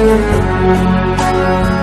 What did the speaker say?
啊。